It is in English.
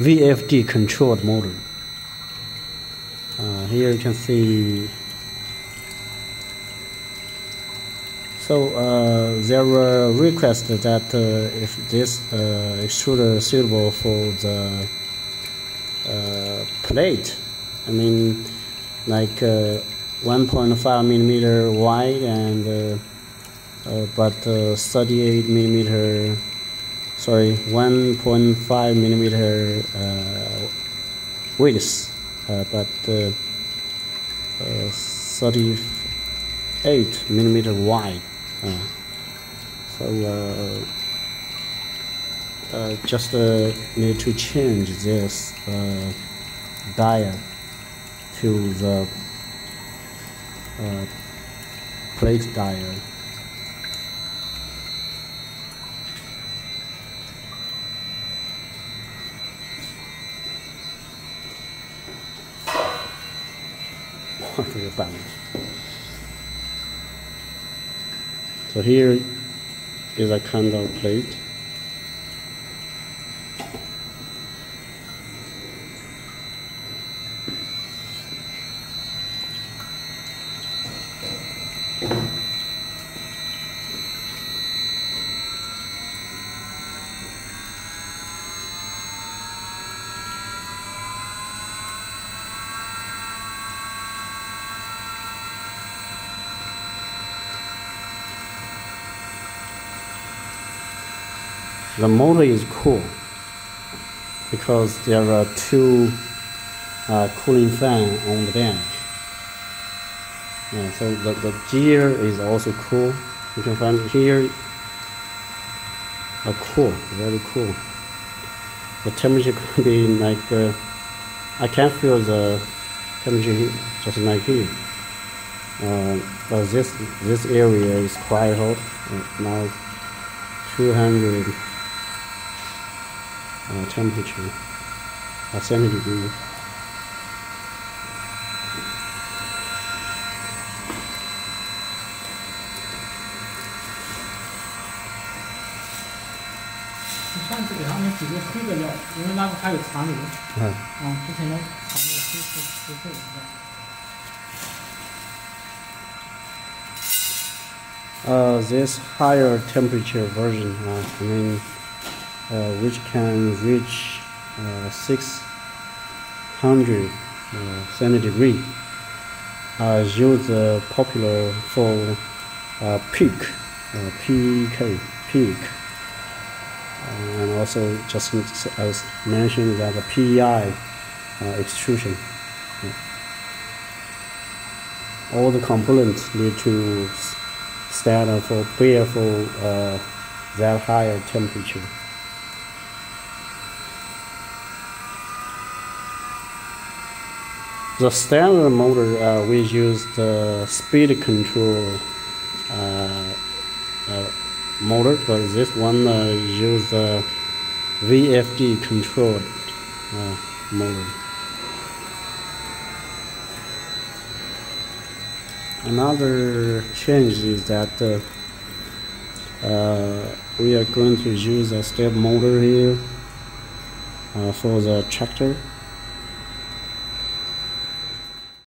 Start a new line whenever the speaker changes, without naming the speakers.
VFD controlled motor. Uh, here you can see. So uh, there were requests that uh, if this uh, extruder suitable for the uh, plate, I mean, like uh, 1.5 millimeter wide and but 38 millimeter sorry 1.5 millimeter uh, width uh, but uh, 38 millimeter wide so uh, just uh, need to change this uh, dial to the plate dial of the balance. So here is a candle plate. The motor is cool because there are two uh, cooling fan on the bench. Yeah, so the, the gear is also cool. You can find here a cool, very cool. The temperature could be like uh, I can't feel the temperature here, just like here. Uh, but this this area is quite hot uh, now. 200 uh, temperature, uh, centigrade. Uh, this higher temperature version, uh, I mean, uh, which can reach uh, 600 uh, centigrade uh, use the popular for PEEK PK PEEK and also just as mentioned that the PEI extrusion. All the components need to stand for bear for uh, that higher temperature. The standard motor, uh, we use the speed control uh, uh motor, but this one uh, use the VFD controlled uh, motor. Another change is that we are going to use a step motor here for the tractor